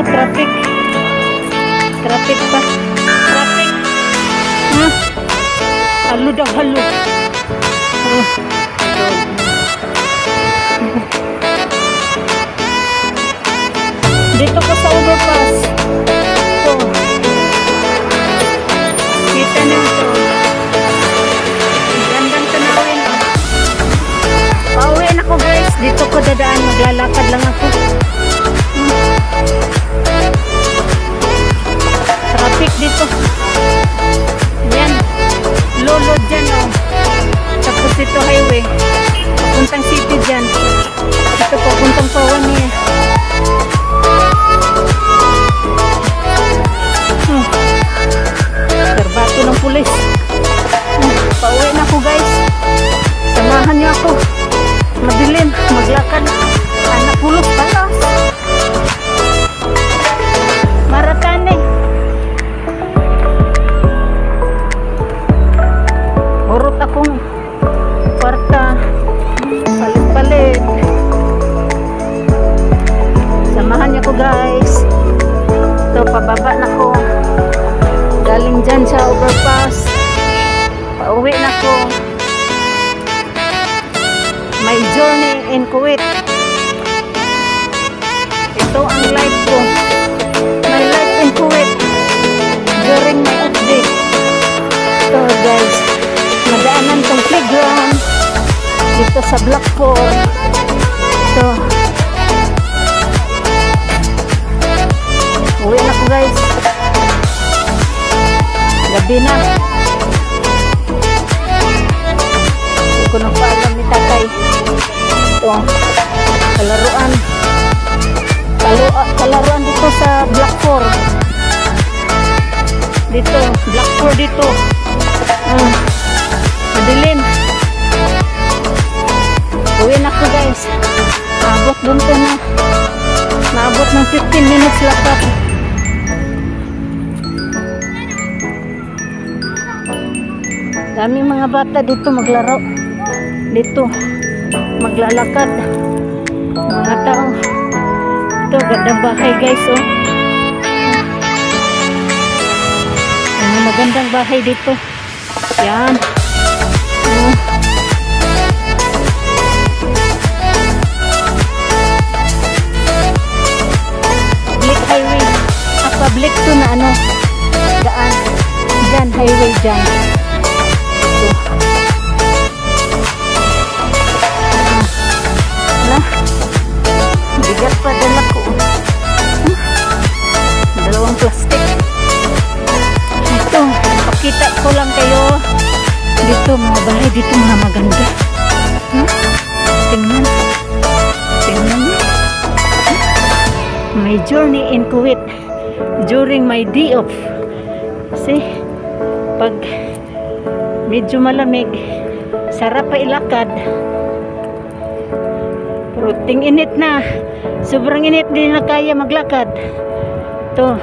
ko, traffic. Traffic pa. Traffic. Ha? Halo daw, halo. Oh. Dito sa Block 4. Ito. Uwi na ko guys. Gabi na. Hindi ko na paalam ni tatay. Ito. Kalaruan. Kalu kalaruan dito sa Block 4. Dito. Block 4 dito. Hmm. Madilim. Uwi na ko guys. Abot bunto na. Naabot ng 15 minutes lakad. Daming mga bata dito maglaro. Dito maglalakad. Mga tao. Ito, gandang bahay guys oh. Ano magandang bahay dito. Yan. Oh. Public to na ano. Daan. Dyan, highway dyan. Ito. Ah. Bigat pa dala ko. Hmm. Dalawang plastic. Ito. Pakita ko lang kayo. Dito, mga bahay. Dito, mga maganda. Hmm? Tingnan. Tingnan. My journey in Kuwait during my day off. Kasi pag medyo malamig, sarap pa ilakad. Pero ting init na. Sobrang init din na kaya maglakad. To,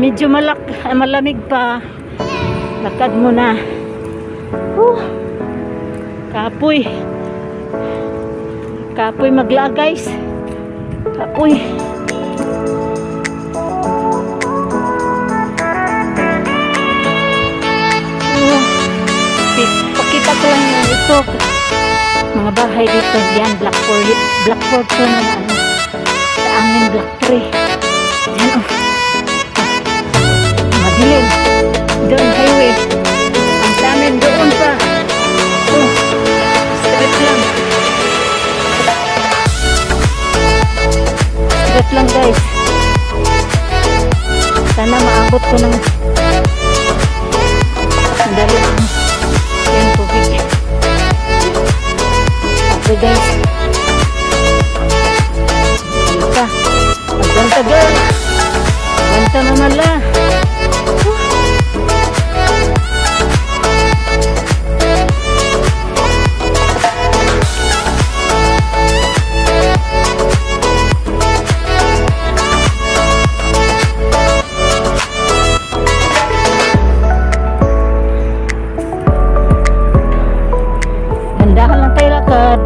medyo malak ah, malamig pa. Lakad mo na. Huh. Kapoy. Kapoy magla guys. Kapoy. Oh. Ko lang. Ito. Mga bahay dito. Yan. Black 4. Black 4 to na ano. Sa amin Black 3. Yan oh. Ah. Madilim. Doon highway. Ang sa amin doon pa. Oh. Straight lang. Straight lang guys. Sana maabot ko ng naman la. Gandahan lang tayo lakad.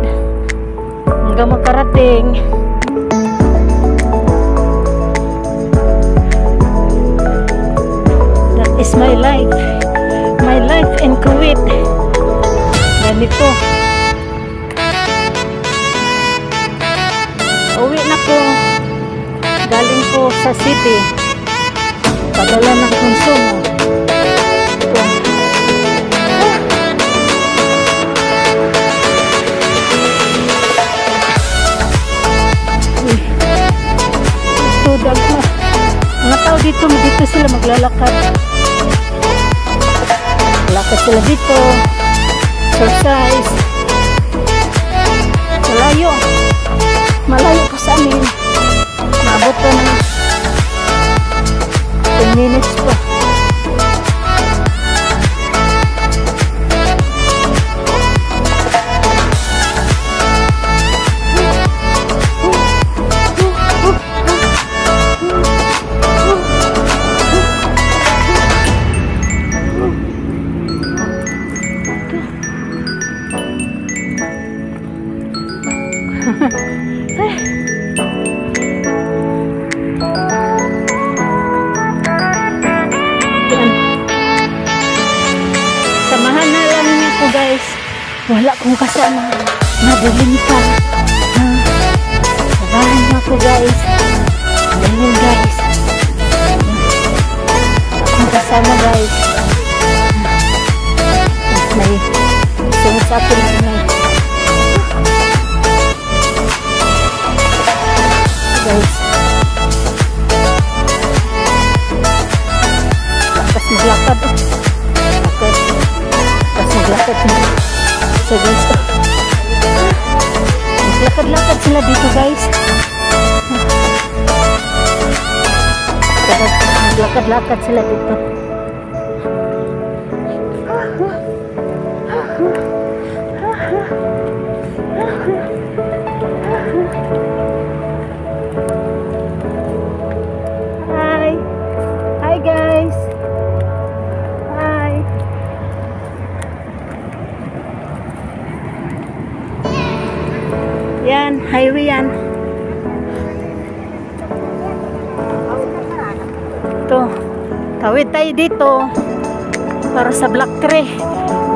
Hanggang makarating. My life. My life in Kuwait. Ganito. Uwi na ko. Galing ko sa city. Padala ng konsumo. Samahan na lang niyo ko guys. Wala kong kasama. Madilim pa. Ha? Samahan niyo ako guys. Dahil guys. Akong kasama guys. May akin na may guys. Lakas maglakad. Lakas. Lakas maglakad na. So guys. Maglakad-lakad sila dito guys. Maglakad-lakad sila dito. Yan, highway yan. Ito. Tawid tayo dito. Para sa Black Tree.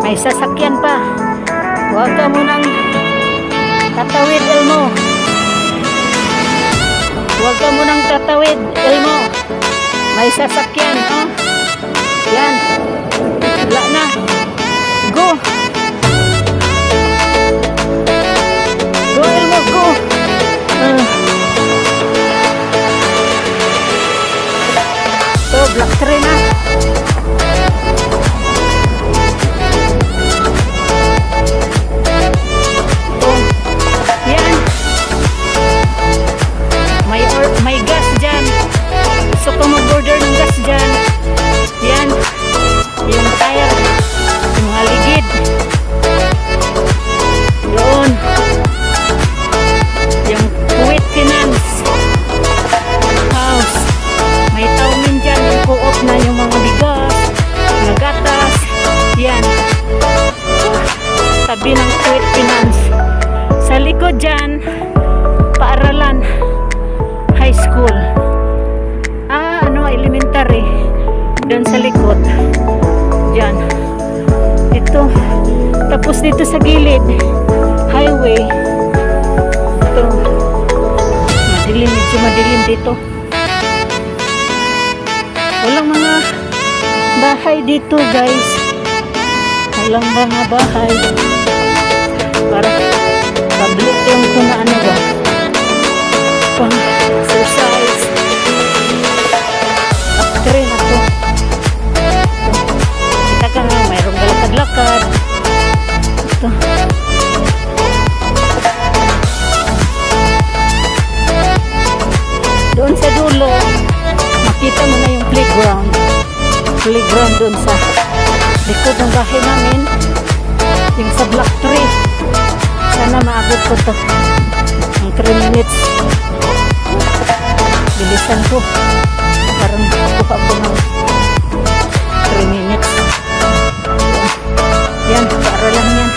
May sasakyan pa. Huwag ka munang tatawid, Elmo. Huwag ka munang tatawid, Elmo. May sasakyan, ha? Yan. Sa gilid, highway. Ito. Madilim, medyo madilim dito. Walang mga bahay dito, guys. Walang mga bahay. Doon sa likod ng bahay namin. Yung sa block tree. Sana maabot ko to. Ang 3 minutes. Bilisan ko. Parang kuha ko ng 3 minutes. Yan, para lang yan.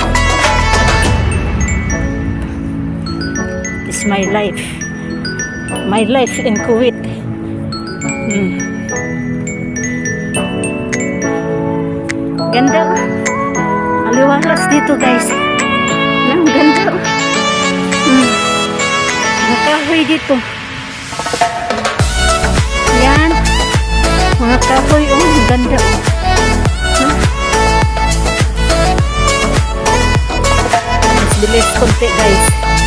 Is my life. My life in Kuwait. Hmm. Ganda. Maliwalas dito guys. Ang ganda. Hmm. Mga kahoy dito. Yan. Mga kahoy. Oh, ang ganda. Oh. Hmm. Bilis konti guys.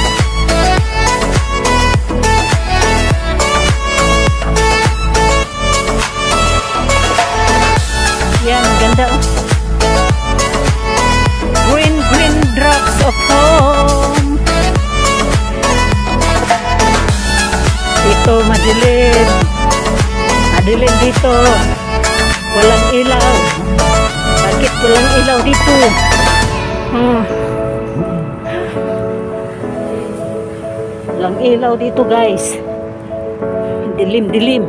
Dito. Walang ilaw. Bakit walang ilaw dito? Hmm. Walang ilaw dito guys. Dilim-dilim.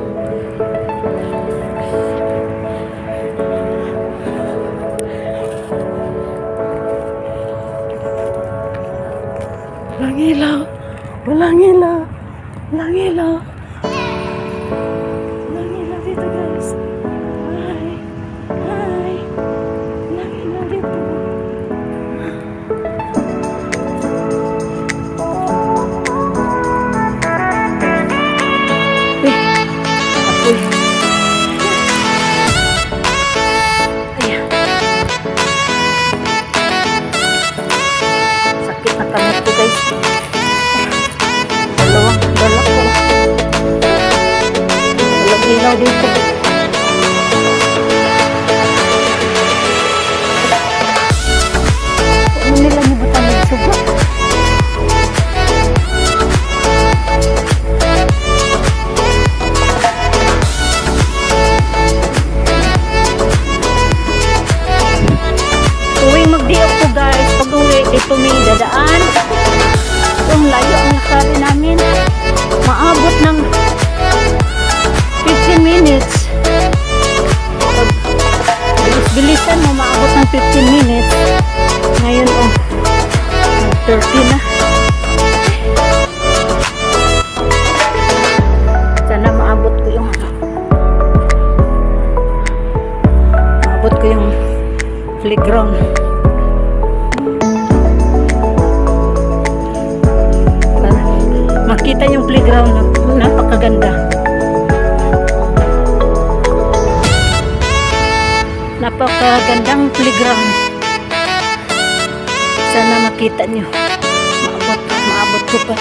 Walang ilaw. Walang ilaw. Walang ilaw. Ilaw dito. Ano ng suga? Uwing magdiok guys, pag uwi dito may dadaan. Yung layo ang nakari namin. Maabot ng 15 minutes. Bilis-bilisan mo, maabot ng 15 minutes. Ngayon oh, 30 na. Sana maabot ko yung. Maabot ko yung playground. Makita yung playground na napakaganda. napakagandang playground. Sana makita nyo maabot, maabot ko pa.